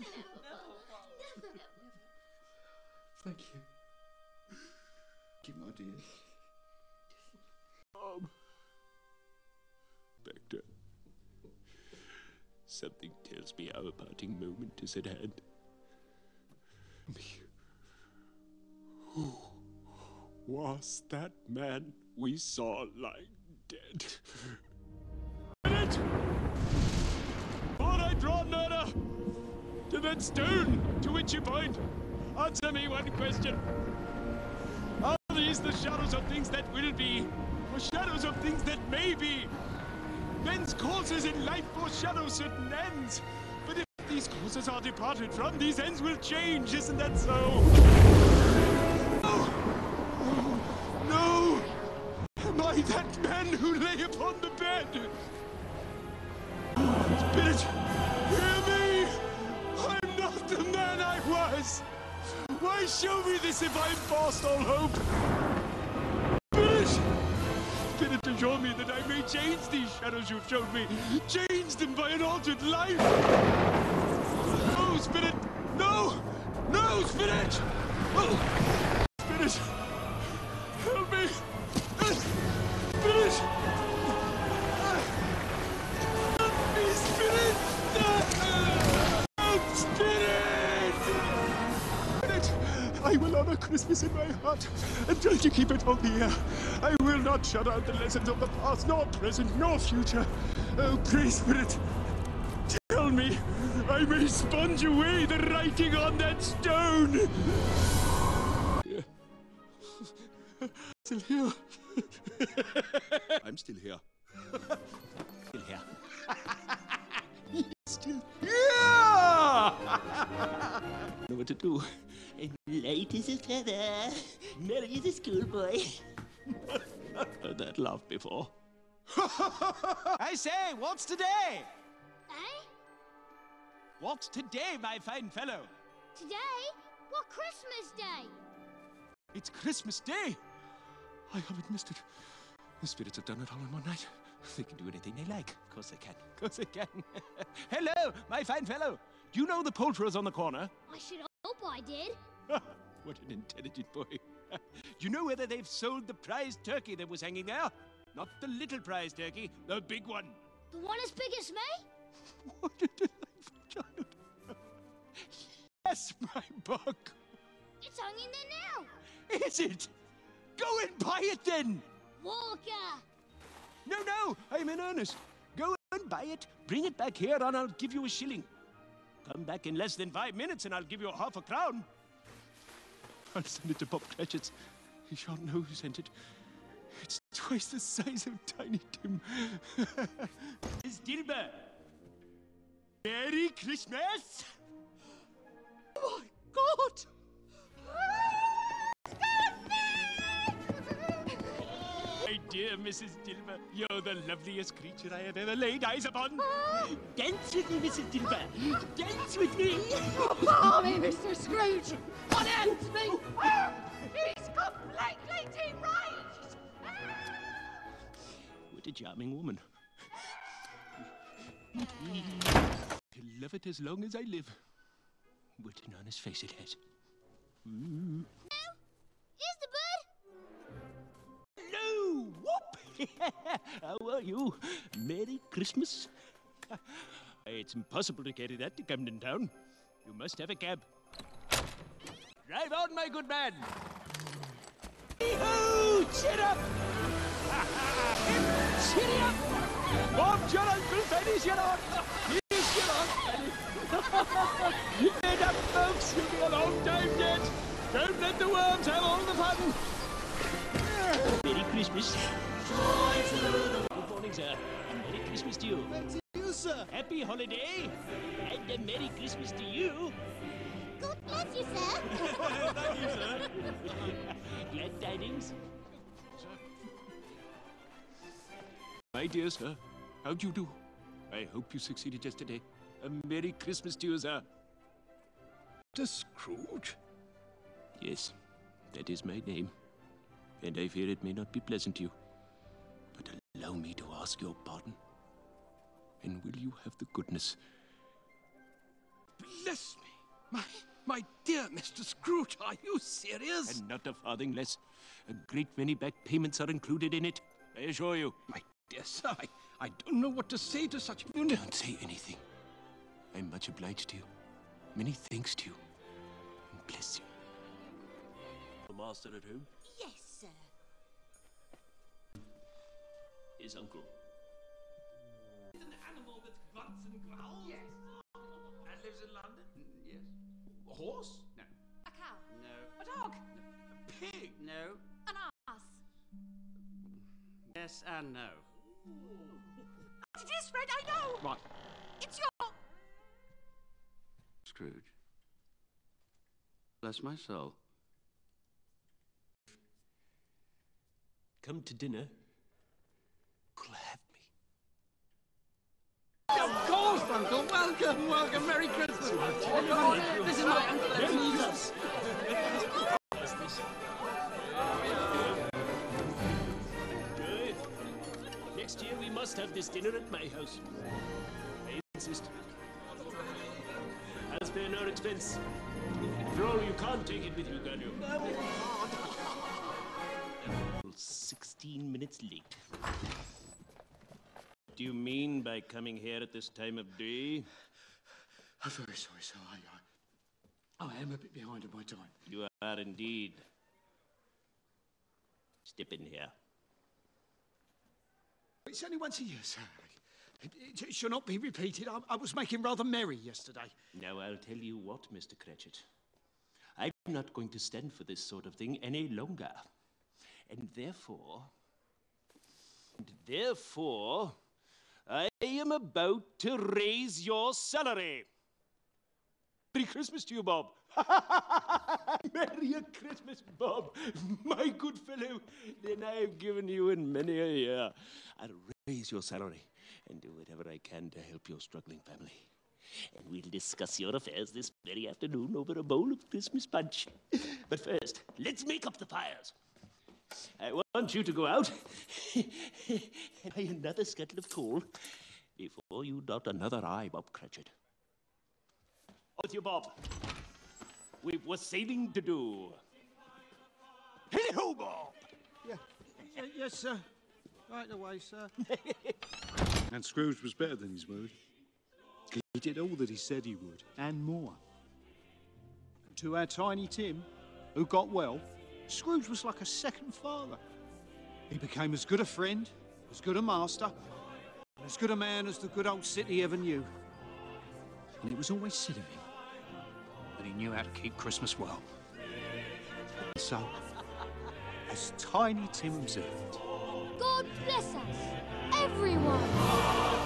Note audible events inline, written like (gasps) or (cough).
(laughs) Thank you. You, my dear. Um, Mom. Spectre. Something tells me our parting moment is at hand. Me. Who was that man we saw lying dead? Thought I draw Nana to that stone to which you point. Answer me one question. Are these the shadows of things that will be, or shadows of things that may be? Men's courses in life foreshadow certain ends. But if these courses are departed from, these ends will change, isn't that so? No! No! Am I that man who lay upon the bed? Spirit, Why show me this if I'm past all hope? Spirit! Spirit, assure me that I may change these shadows you've shown me. Change them by an altered life! No, Spirit! No! No, Spirit! Oh, I will honor Christmas in my heart and try to keep it on the air. I will not shut out the lessons of the past, nor present, nor future. Oh, pray, Spirit, tell me I may sponge away the writing on that stone. Yeah. (laughs) Still here. I'm still here. Still here. (laughs) Still here! (laughs) know what to do. And light as a feather, merry as a schoolboy. I've Heard that laugh before. (laughs) I say, what's today? Eh? What's today, my fine fellow? Today? What Christmas Day? It's Christmas Day. I haven't missed it. The spirits have done it all in one night. They can do anything they like. Of course they can. Of course they can. (laughs) Hello, my fine fellow. Do you know the poulterers on the corner? I should hope I did. What an intelligent boy. Do (laughs) you know whether they've sold the prize turkey that was hanging there? Not the little prize turkey, the big one. The one as big as me? (laughs) What a delightful child. (laughs) Yes, my buck. It's hanging there now. Is it? Go and buy it then. Walker! No, no, I'm in earnest. Go and buy it, bring it back here, and I'll give you a shilling. Come back in less than five minutes, and I'll give you a half a crown. (laughs) I'll send it to Bob Cratchit's. He shan't know who sent it. It's twice the size of Tiny Tim. (laughs) Miss Dilber. Merry Christmas! Oh (gasps) my God! Dear Mrs. Dilber, you're the loveliest creature I have ever laid eyes upon. Ah! Dance with me, Mrs. Dilber. Dance with me. Barmy, Mr. Scrooge! Unends me! He's completely deranged! Ah! What a charming woman. I'll love it as long as I live. What an honest face it has. Ooh. (laughs) Ah, How are you? Merry Christmas. (laughs) it's impossible to carry that to Camden Town. You must have a cab. Drive on, my good man. Hee-hoo! Cheer up! (laughs) Cheer up! Bob your Uncle Benny's your aunt. Here's your aunt Benny. Get up, folks. You'll be a long time yet. Don't let the worms have all the fun. Merry Christmas. Good morning, sir. And Merry Christmas to you. You, sir. Happy holiday. And a Merry Christmas to you. God bless you, sir. (laughs) Thank you, sir. (laughs) Glad tidings. My dear sir, how do you do? I hope you succeeded yesterday. A Merry Christmas to you, sir. To Scrooge? Yes, that is my name. And I fear it may not be pleasant to you. But allow me to ask your pardon. And will you have the goodness bless me. My, my dear Mr. Scrooge, are you serious? And not a farthing less. A great many back payments are included in it. I assure you. My dear sir, I, I don't know what to say to such unit. Don't say anything. I'm much obliged to you. Many thanks to you. And bless you. The master at home? His uncle. An animal that grunts and growls? Yes. And lives in London? Yes. A horse? No. A cow. No. A dog. No. A pig? No. An ass. Yes and no. It is Fred, I know. Right. It's your. Scrooge. Bless my soul. Come to dinner. You'll have me. Of course, Uncle. Welcome, welcome. Merry Christmas. this is my Uncle Ebenezer. Good. Next year we must have this dinner at my house. I insist. I'll spare no expense. After all, you can't take it with you, can you? Sixteen minutes late. What do you mean by coming here at this time of day? I'm very sorry, sir. I, I, I am a bit behind on my time. You are indeed. Step in here. It's only once a year, sir. It, it, it shall not be repeated. I, I was making rather merry yesterday. Now, I'll tell you what, Mr. Cratchit. I'm not going to stand for this sort of thing any longer. And therefore. And therefore. I am about to raise your salary. Merry Christmas to you, Bob. (laughs) Merry Christmas, Bob. My good fellow. Then I've given you in many a year. I'll raise your salary and do whatever I can to help your struggling family. And we'll discuss your affairs this very afternoon over a bowl of Christmas punch. But first, let's make up the fires. I want you to go out and (laughs) buy another scuttle of coal before you dot another I, Bob Cratchit. On with you, Bob. We've was sailing to do. Hello, Bob! Yeah. yes, sir. Right away, sir. (laughs) And Scrooge was better than his word. He did all that he said he would, and more. To our tiny Tim, who got well, Scrooge was like a second father. He became as good a friend, as good a master, and as good a man as the good old city ever knew. And it was always said of him that he knew how to keep Christmas well. And so, as Tiny Tim observed, God bless us, everyone!